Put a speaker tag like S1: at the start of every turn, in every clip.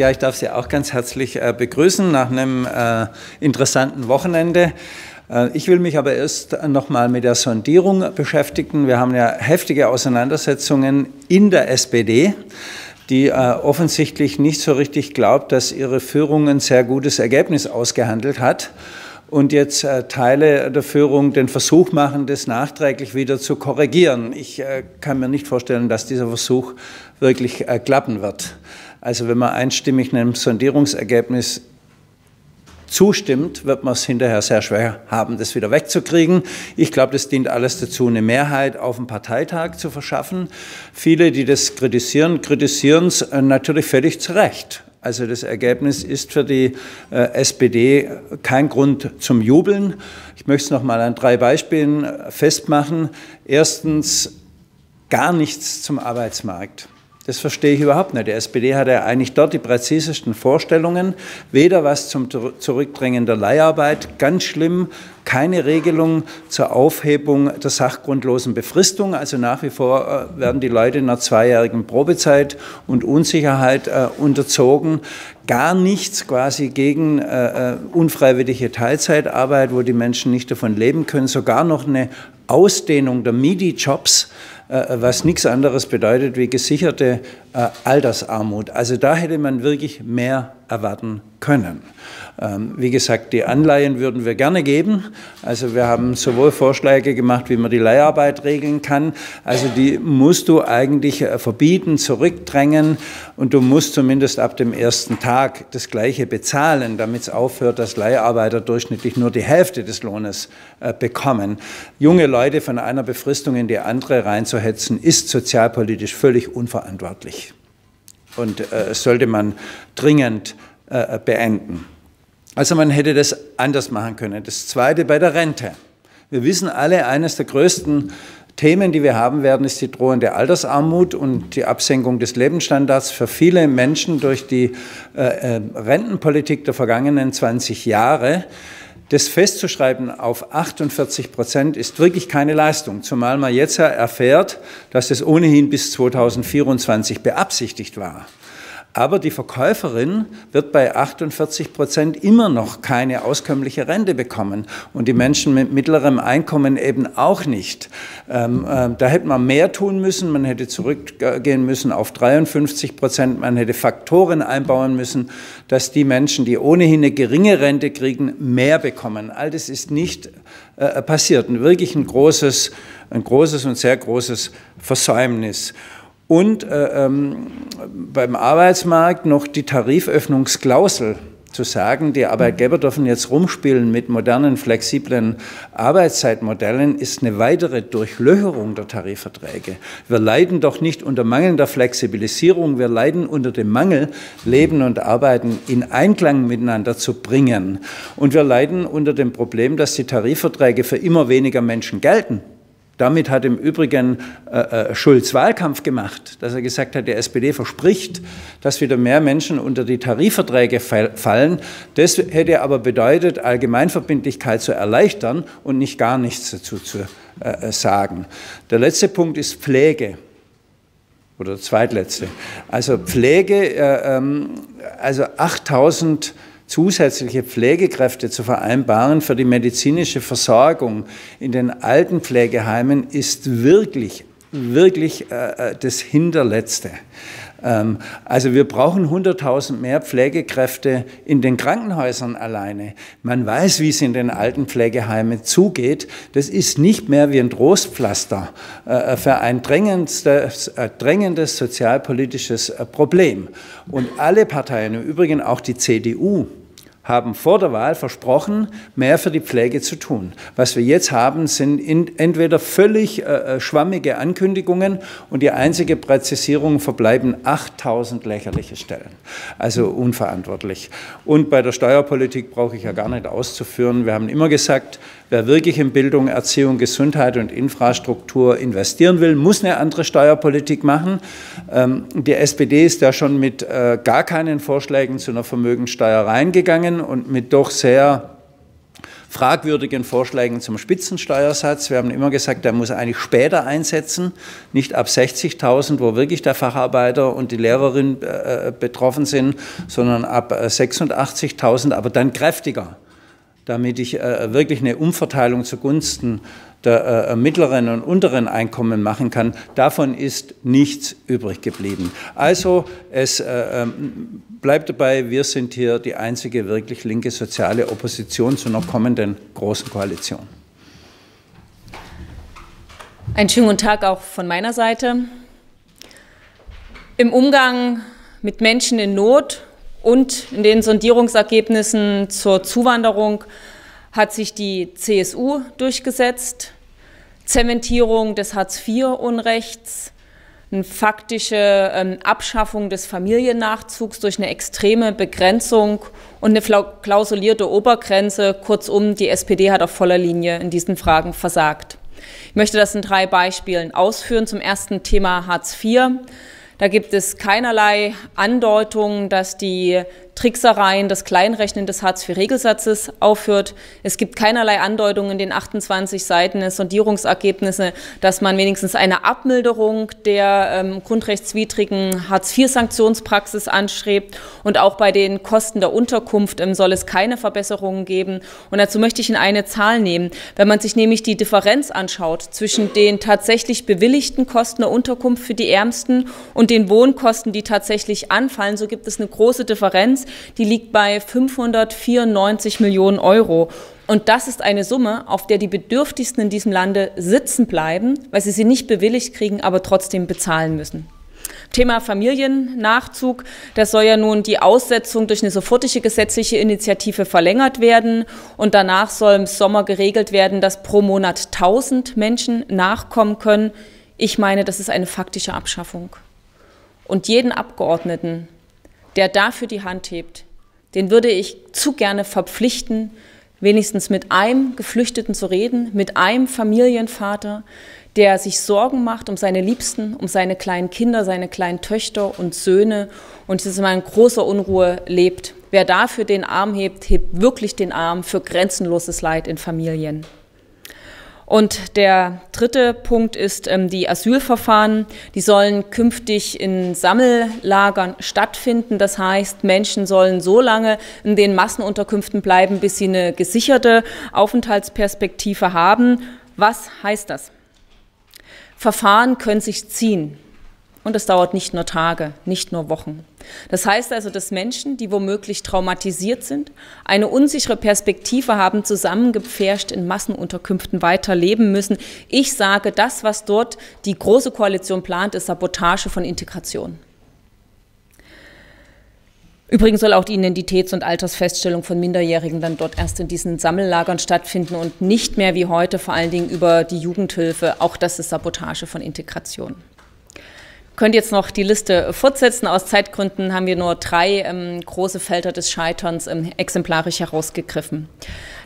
S1: Ja, ich darf Sie auch ganz herzlich äh, begrüßen nach einem äh, interessanten Wochenende. Äh, ich will mich aber erst nochmal mit der Sondierung beschäftigen. Wir haben ja heftige Auseinandersetzungen in der SPD, die äh, offensichtlich nicht so richtig glaubt, dass ihre Führung ein sehr gutes Ergebnis ausgehandelt hat und jetzt Teile der Führung den Versuch machen, das nachträglich wieder zu korrigieren. Ich kann mir nicht vorstellen, dass dieser Versuch wirklich klappen wird. Also wenn man einstimmig einem Sondierungsergebnis zustimmt, wird man es hinterher sehr schwer haben, das wieder wegzukriegen. Ich glaube, das dient alles dazu, eine Mehrheit auf dem Parteitag zu verschaffen. Viele, die das kritisieren, kritisieren es äh, natürlich völlig zu Recht. Also das Ergebnis ist für die äh, SPD kein Grund zum Jubeln. Ich möchte es noch mal an drei Beispielen äh, festmachen. Erstens gar nichts zum Arbeitsmarkt. Das verstehe ich überhaupt nicht. Die SPD hat ja eigentlich dort die präzisesten Vorstellungen. Weder was zum Zurückdrängen der Leiharbeit, ganz schlimm, keine Regelung zur Aufhebung der sachgrundlosen Befristung. Also nach wie vor äh, werden die Leute in einer zweijährigen Probezeit und Unsicherheit äh, unterzogen. Gar nichts quasi gegen äh, unfreiwillige Teilzeitarbeit, wo die Menschen nicht davon leben können. Sogar noch eine Ausdehnung der MIDI-Jobs äh, was nichts anderes bedeutet wie gesicherte äh, Altersarmut. Also da hätte man wirklich mehr erwarten können. Ähm, wie gesagt, die Anleihen würden wir gerne geben. Also wir haben sowohl Vorschläge gemacht, wie man die Leiharbeit regeln kann. Also die musst du eigentlich äh, verbieten, zurückdrängen und du musst zumindest ab dem ersten Tag das Gleiche bezahlen, damit es aufhört, dass Leiharbeiter durchschnittlich nur die Hälfte des Lohnes äh, bekommen. Junge Leute von einer Befristung in die andere reinzuhetzen, ist sozialpolitisch völlig unverantwortlich. Und äh, sollte man dringend äh, beenden. Also man hätte das anders machen können. Das Zweite bei der Rente. Wir wissen alle, eines der größten Themen, die wir haben werden, ist die drohende Altersarmut und die Absenkung des Lebensstandards für viele Menschen durch die äh, äh Rentenpolitik der vergangenen 20 Jahre. Das festzuschreiben auf 48 Prozent ist wirklich keine Leistung, zumal man jetzt erfährt, dass es ohnehin bis 2024 beabsichtigt war. Aber die Verkäuferin wird bei 48 Prozent immer noch keine auskömmliche Rente bekommen und die Menschen mit mittlerem Einkommen eben auch nicht. Ähm, äh, da hätte man mehr tun müssen, man hätte zurückgehen müssen auf 53 Prozent, man hätte Faktoren einbauen müssen, dass die Menschen, die ohnehin eine geringe Rente kriegen, mehr bekommen. All das ist nicht äh, passiert. Ein wirklich ein großes, ein großes und sehr großes Versäumnis und äh, ähm, beim Arbeitsmarkt noch die Tariföffnungsklausel zu sagen, die Arbeitgeber dürfen jetzt rumspielen mit modernen, flexiblen Arbeitszeitmodellen, ist eine weitere Durchlöcherung der Tarifverträge. Wir leiden doch nicht unter mangelnder Flexibilisierung, wir leiden unter dem Mangel, Leben und Arbeiten in Einklang miteinander zu bringen. Und wir leiden unter dem Problem, dass die Tarifverträge für immer weniger Menschen gelten. Damit hat im Übrigen äh, äh, Schulz Wahlkampf gemacht, dass er gesagt hat, die SPD verspricht, dass wieder mehr Menschen unter die Tarifverträge fallen. Das hätte aber bedeutet, Allgemeinverbindlichkeit zu erleichtern und nicht gar nichts dazu zu äh, sagen. Der letzte Punkt ist Pflege oder der zweitletzte. Also Pflege, äh, ähm, also 8000 zusätzliche Pflegekräfte zu vereinbaren für die medizinische Versorgung in den Altenpflegeheimen ist wirklich, wirklich äh, äh das Hinterletzte. Ähm, also wir brauchen 100.000 mehr Pflegekräfte in den Krankenhäusern alleine. Man weiß, wie es in den Altenpflegeheimen zugeht. Das ist nicht mehr wie ein Trostpflaster äh, für ein drängendes, äh, drängendes sozialpolitisches Problem. Und alle Parteien, im Übrigen auch die CDU, haben vor der Wahl versprochen, mehr für die Pflege zu tun. Was wir jetzt haben, sind entweder völlig äh, äh, schwammige Ankündigungen und die einzige Präzisierung verbleiben 8000 lächerliche Stellen. Also unverantwortlich. Und bei der Steuerpolitik brauche ich ja gar nicht auszuführen. Wir haben immer gesagt, wer wirklich in Bildung, Erziehung, Gesundheit und Infrastruktur investieren will, muss eine andere Steuerpolitik machen. Ähm, die SPD ist ja schon mit äh, gar keinen Vorschlägen zu einer Vermögensteuer reingegangen und mit doch sehr fragwürdigen Vorschlägen zum Spitzensteuersatz. Wir haben immer gesagt, der muss eigentlich später einsetzen, nicht ab 60.000, wo wirklich der Facharbeiter und die Lehrerin äh, betroffen sind, sondern ab 86.000, aber dann kräftiger damit ich äh, wirklich eine Umverteilung zugunsten der äh, mittleren und unteren Einkommen machen kann. Davon ist nichts übrig geblieben. Also es äh, ähm, bleibt dabei, wir sind hier die einzige wirklich linke soziale Opposition zu einer kommenden großen Koalition.
S2: Einen schönen guten Tag auch von meiner Seite. Im Umgang mit Menschen in Not und in den Sondierungsergebnissen zur Zuwanderung hat sich die CSU durchgesetzt. Zementierung des Hartz-IV-Unrechts, eine faktische ähm, Abschaffung des Familiennachzugs durch eine extreme Begrenzung und eine klausulierte Obergrenze. Kurzum, die SPD hat auf voller Linie in diesen Fragen versagt. Ich möchte das in drei Beispielen ausführen. Zum ersten Thema Hartz IV. Da gibt es keinerlei Andeutung, dass die Tricksereien, das Kleinrechnen des Hartz-IV-Regelsatzes aufhört. Es gibt keinerlei Andeutung in den 28 Seiten des Sondierungsergebnisse, dass man wenigstens eine Abmilderung der ähm, grundrechtswidrigen Hartz-IV-Sanktionspraxis anstrebt. Und auch bei den Kosten der Unterkunft ähm, soll es keine Verbesserungen geben. Und dazu möchte ich Ihnen eine Zahl nehmen. Wenn man sich nämlich die Differenz anschaut zwischen den tatsächlich bewilligten Kosten der Unterkunft für die Ärmsten und den Wohnkosten, die tatsächlich anfallen, so gibt es eine große Differenz die liegt bei 594 Millionen Euro. Und das ist eine Summe, auf der die Bedürftigsten in diesem Lande sitzen bleiben, weil sie sie nicht bewilligt kriegen, aber trotzdem bezahlen müssen. Thema Familiennachzug, das soll ja nun die Aussetzung durch eine sofortige gesetzliche Initiative verlängert werden und danach soll im Sommer geregelt werden, dass pro Monat 1000 Menschen nachkommen können. Ich meine, das ist eine faktische Abschaffung. Und jeden Abgeordneten, der dafür die Hand hebt, den würde ich zu gerne verpflichten, wenigstens mit einem Geflüchteten zu reden, mit einem Familienvater, der sich Sorgen macht um seine Liebsten, um seine kleinen Kinder, seine kleinen Töchter und Söhne und dieses Mal in großer Unruhe lebt. Wer dafür den Arm hebt, hebt wirklich den Arm für grenzenloses Leid in Familien. Und der dritte Punkt ist ähm, die Asylverfahren. Die sollen künftig in Sammellagern stattfinden. Das heißt, Menschen sollen so lange in den Massenunterkünften bleiben, bis sie eine gesicherte Aufenthaltsperspektive haben. Was heißt das? Verfahren können sich ziehen. Und es dauert nicht nur Tage, nicht nur Wochen. Das heißt also, dass Menschen, die womöglich traumatisiert sind, eine unsichere Perspektive haben, zusammengepfercht in Massenunterkünften weiterleben müssen. Ich sage, das, was dort die Große Koalition plant, ist Sabotage von Integration. Übrigens soll auch die Identitäts- und Altersfeststellung von Minderjährigen dann dort erst in diesen Sammellagern stattfinden und nicht mehr wie heute vor allen Dingen über die Jugendhilfe. Auch das ist Sabotage von Integration könnte jetzt noch die Liste fortsetzen. Aus Zeitgründen haben wir nur drei ähm, große Felder des Scheiterns ähm, exemplarisch herausgegriffen.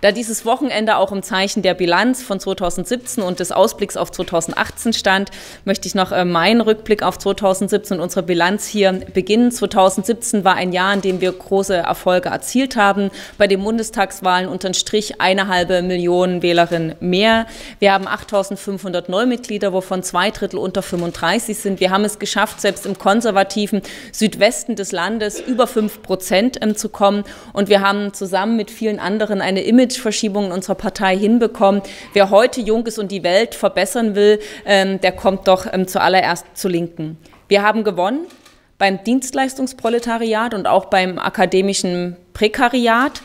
S2: Da dieses Wochenende auch im Zeichen der Bilanz von 2017 und des Ausblicks auf 2018 stand, möchte ich noch äh, meinen Rückblick auf 2017 und unsere Bilanz hier beginnen. 2017 war ein Jahr, in dem wir große Erfolge erzielt haben. Bei den Bundestagswahlen unterm Strich eine halbe Million Wählerinnen mehr. Wir haben 8500 Neumitglieder, wovon zwei Drittel unter 35 sind. Wir haben es geschafft, selbst im konservativen Südwesten des Landes über fünf Prozent ähm, zu kommen. Und wir haben zusammen mit vielen anderen eine Image Imageverschiebung in unserer Partei hinbekommen. Wer heute jung ist und die Welt verbessern will, ähm, der kommt doch ähm, zuallererst zu Linken. Wir haben gewonnen beim Dienstleistungsproletariat und auch beim akademischen Prekariat.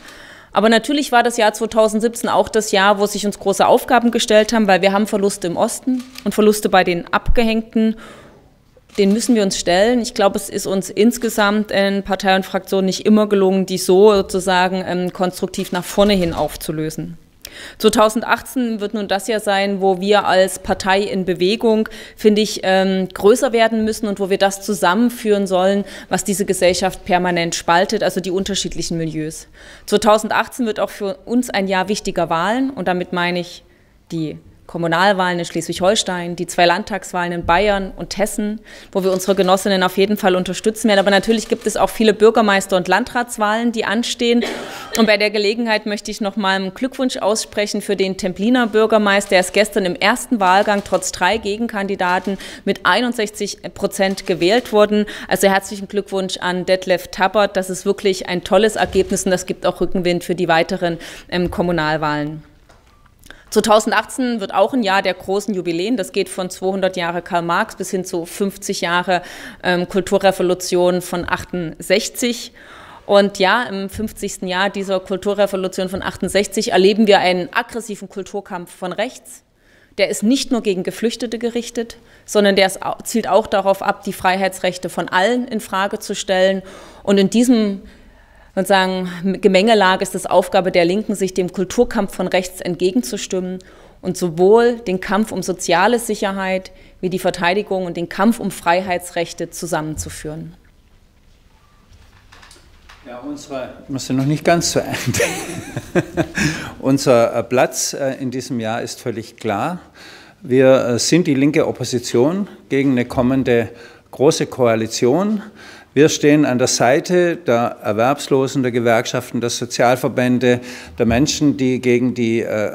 S2: Aber natürlich war das Jahr 2017 auch das Jahr, wo sich uns große Aufgaben gestellt haben, weil wir haben Verluste im Osten und Verluste bei den Abgehängten. Den müssen wir uns stellen. Ich glaube, es ist uns insgesamt in Partei und Fraktion nicht immer gelungen, die so sozusagen ähm, konstruktiv nach vorne hin aufzulösen. 2018 wird nun das Jahr sein, wo wir als Partei in Bewegung, finde ich, ähm, größer werden müssen und wo wir das zusammenführen sollen, was diese Gesellschaft permanent spaltet, also die unterschiedlichen Milieus. 2018 wird auch für uns ein Jahr wichtiger Wahlen und damit meine ich die Kommunalwahlen in Schleswig-Holstein, die zwei Landtagswahlen in Bayern und Hessen, wo wir unsere Genossinnen auf jeden Fall unterstützen werden. Aber natürlich gibt es auch viele Bürgermeister- und Landratswahlen, die anstehen. Und bei der Gelegenheit möchte ich noch mal einen Glückwunsch aussprechen für den Templiner Bürgermeister. Der ist gestern im ersten Wahlgang trotz drei Gegenkandidaten mit 61 Prozent gewählt worden. Also herzlichen Glückwunsch an Detlef Tappert. Das ist wirklich ein tolles Ergebnis und das gibt auch Rückenwind für die weiteren ähm, Kommunalwahlen. 2018 wird auch ein Jahr der großen Jubiläen. Das geht von 200 Jahre Karl Marx bis hin zu 50 Jahre ähm, Kulturrevolution von 68. Und ja, im 50. Jahr dieser Kulturrevolution von 68 erleben wir einen aggressiven Kulturkampf von rechts. Der ist nicht nur gegen Geflüchtete gerichtet, sondern der zielt auch darauf ab, die Freiheitsrechte von allen in Frage zu stellen. Und in diesem sozusagen Gemengelage ist es Aufgabe der Linken, sich dem Kulturkampf von rechts entgegenzustimmen und sowohl den Kampf um soziale Sicherheit wie die Verteidigung und den Kampf um Freiheitsrechte zusammenzuführen.
S1: Ja, unsere, wir sind noch nicht ganz zu Ende. Unser äh, Platz äh, in diesem Jahr ist völlig klar. Wir äh, sind die linke Opposition gegen eine kommende große Koalition. Wir stehen an der Seite der Erwerbslosen, der Gewerkschaften, der Sozialverbände, der Menschen, die gegen die äh,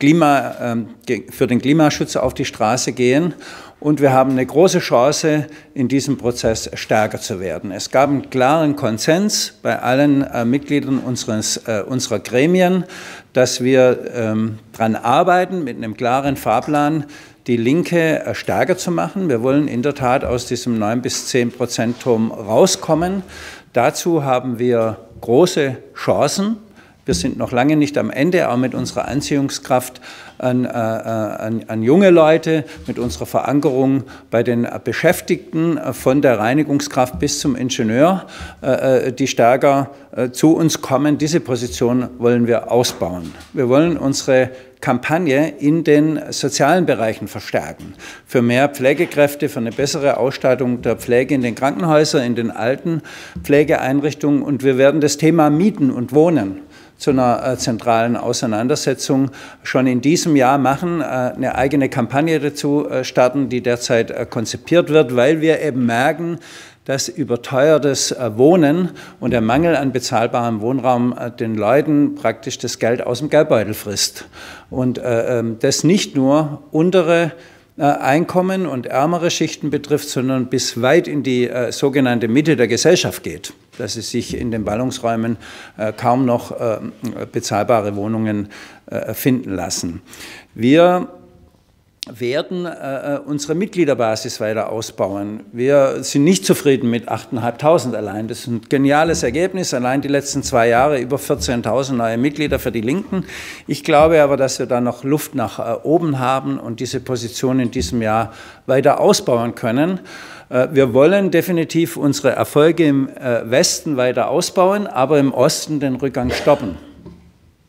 S1: Klima, ähm, für den Klimaschutz auf die Straße gehen. Und wir haben eine große Chance, in diesem Prozess stärker zu werden. Es gab einen klaren Konsens bei allen äh, Mitgliedern unseres, äh, unserer Gremien, dass wir ähm, daran arbeiten, mit einem klaren Fahrplan die Linke äh, stärker zu machen. Wir wollen in der Tat aus diesem 9 bis 10 Prozent Turm rauskommen. Dazu haben wir große Chancen. Wir sind noch lange nicht am Ende, auch mit unserer Anziehungskraft an, äh, an, an, junge Leute, mit unserer Verankerung bei den Beschäftigten von der Reinigungskraft bis zum Ingenieur, äh, die stärker zu uns kommen. Diese Position wollen wir ausbauen. Wir wollen unsere Kampagne in den sozialen Bereichen verstärken. Für mehr Pflegekräfte, für eine bessere Ausstattung der Pflege in den Krankenhäusern, in den alten Pflegeeinrichtungen. Und wir werden das Thema Mieten und Wohnen zu einer äh, zentralen Auseinandersetzung schon in diesem Jahr machen, äh, eine eigene Kampagne dazu äh, starten, die derzeit konzipiert wird, weil wir eben merken, dass überteuertes Wohnen und der Mangel an bezahlbarem Wohnraum den Leuten praktisch das Geld aus dem Geldbeutel frisst. Und äh, ähm, das nicht nur untere Einkommen und ärmere Schichten betrifft, sondern bis weit in die sogenannte Mitte der Gesellschaft geht, dass es sich in den Ballungsräumen kaum noch bezahlbare Wohnungen finden lassen. Wir werden äh, äh, unsere Mitgliederbasis weiter ausbauen. Wir sind nicht zufrieden mit 8.500 allein. Das ist ein geniales Ergebnis. Allein die letzten zwei Jahre über 14.000 neue Mitglieder für die Linken. Ich glaube aber, dass wir da noch Luft nach äh, oben haben und diese Position in diesem Jahr weiter ausbauen können. Äh, wir wollen definitiv unsere Erfolge im äh, Westen weiter ausbauen, aber im Osten den Rückgang stoppen.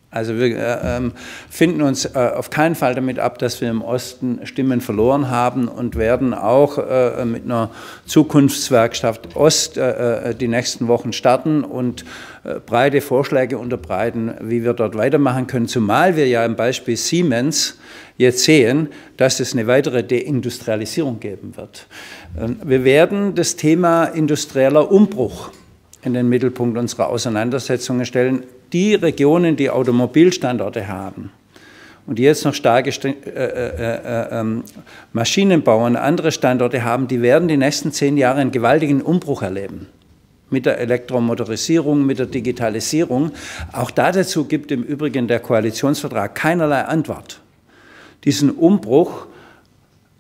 S1: Also wir äh, ähm, finden uns äh, auf keinen Fall damit ab, dass wir im Osten Stimmen verloren haben und werden auch äh, mit einer Zukunftswerkstatt Ost die nächsten Wochen starten und breite Vorschläge unterbreiten, wie wir dort weitermachen können. Zumal wir ja im Beispiel Siemens jetzt sehen, dass es eine weitere Deindustrialisierung geben wird. Ähm, wir werden das Thema industrieller Umbruch in den Mittelpunkt unserer Auseinandersetzungen stellen die Regionen, die Automobilstandorte haben und die jetzt noch starke äh, äh, äh, ähm, Maschinenbau und andere Standorte haben, die werden die nächsten zehn Jahre einen gewaltigen Umbruch erleben. Mit der Elektromotorisierung, mit der Digitalisierung. Auch dazu gibt im Übrigen der Koalitionsvertrag keinerlei Antwort. Diesen Umbruch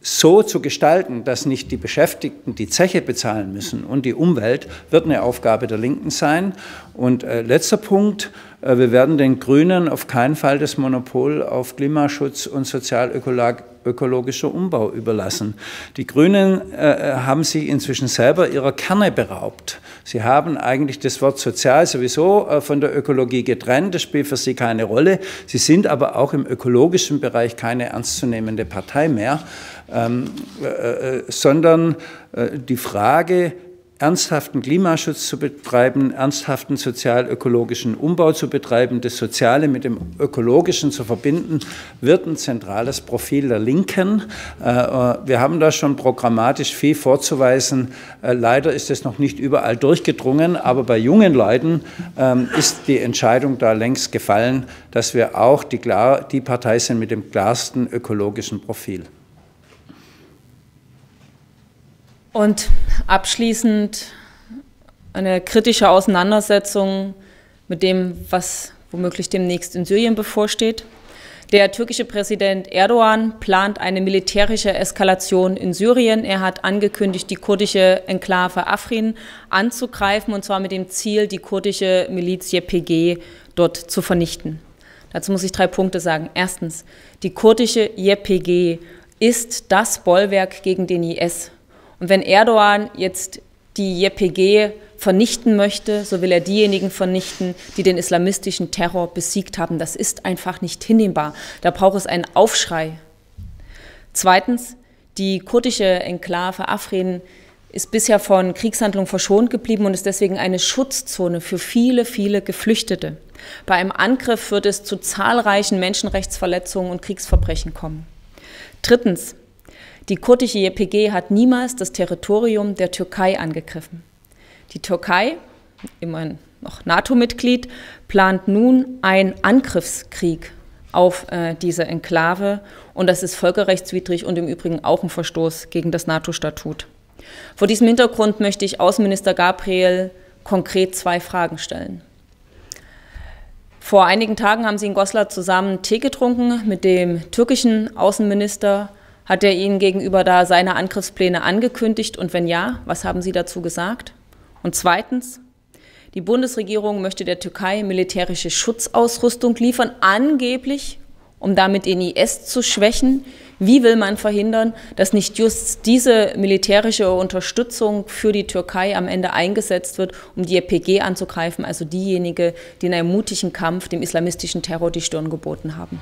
S1: so zu gestalten, dass nicht die Beschäftigten die Zeche bezahlen müssen und die Umwelt, wird eine Aufgabe der Linken sein. Und äh, letzter Punkt, äh, wir werden den Grünen auf keinen Fall das Monopol auf Klimaschutz und sozialökologischer Umbau überlassen. Die Grünen äh, haben sich inzwischen selber ihrer Kerne beraubt. Sie haben eigentlich das Wort sozial sowieso äh, von der Ökologie getrennt. Das spielt für sie keine Rolle. Sie sind aber auch im ökologischen Bereich keine ernstzunehmende Partei mehr, ähm, äh, äh, sondern äh, die Frage, ernsthaften Klimaschutz zu betreiben, ernsthaften sozial-ökologischen Umbau zu betreiben, das Soziale mit dem Ökologischen zu verbinden, wird ein zentrales Profil der Linken. Äh, äh, wir haben da schon programmatisch viel vorzuweisen. Leider ist es noch nicht überall durchgedrungen, aber bei jungen Leuten ähm, ist die Entscheidung da längst gefallen, dass wir auch die, die Partei sind mit dem klarsten ökologischen Profil.
S2: Und abschließend eine kritische Auseinandersetzung mit dem, was womöglich demnächst in Syrien bevorsteht. Der türkische Präsident Erdogan plant eine militärische Eskalation in Syrien. Er hat angekündigt, die kurdische Enklave Afrin anzugreifen, und zwar mit dem Ziel, die kurdische Miliz YPG dort zu vernichten. Dazu muss ich drei Punkte sagen. Erstens, die kurdische YPG ist das Bollwerk gegen den IS. Und wenn Erdogan jetzt die JPG vernichten möchte, so will er diejenigen vernichten, die den islamistischen Terror besiegt haben. Das ist einfach nicht hinnehmbar. Da braucht es einen Aufschrei. Zweitens, die kurdische Enklave Afrin ist bisher von Kriegshandlungen verschont geblieben und ist deswegen eine Schutzzone für viele, viele Geflüchtete. Bei einem Angriff wird es zu zahlreichen Menschenrechtsverletzungen und Kriegsverbrechen kommen. Drittens, die kurdische JPG hat niemals das Territorium der Türkei angegriffen. Die Türkei, immerhin noch NATO-Mitglied, plant nun einen Angriffskrieg auf äh, diese Enklave und das ist völkerrechtswidrig und im Übrigen auch ein Verstoß gegen das NATO-Statut. Vor diesem Hintergrund möchte ich Außenminister Gabriel konkret zwei Fragen stellen. Vor einigen Tagen haben Sie in Goslar zusammen Tee getrunken mit dem türkischen Außenminister hat er Ihnen gegenüber da seine Angriffspläne angekündigt? Und wenn ja, was haben Sie dazu gesagt? Und zweitens, die Bundesregierung möchte der Türkei militärische Schutzausrüstung liefern, angeblich, um damit den IS zu schwächen. Wie will man verhindern, dass nicht just diese militärische Unterstützung für die Türkei am Ende eingesetzt wird, um die EPG anzugreifen, also diejenige, die in einem mutigen Kampf dem islamistischen Terror die Stirn geboten haben?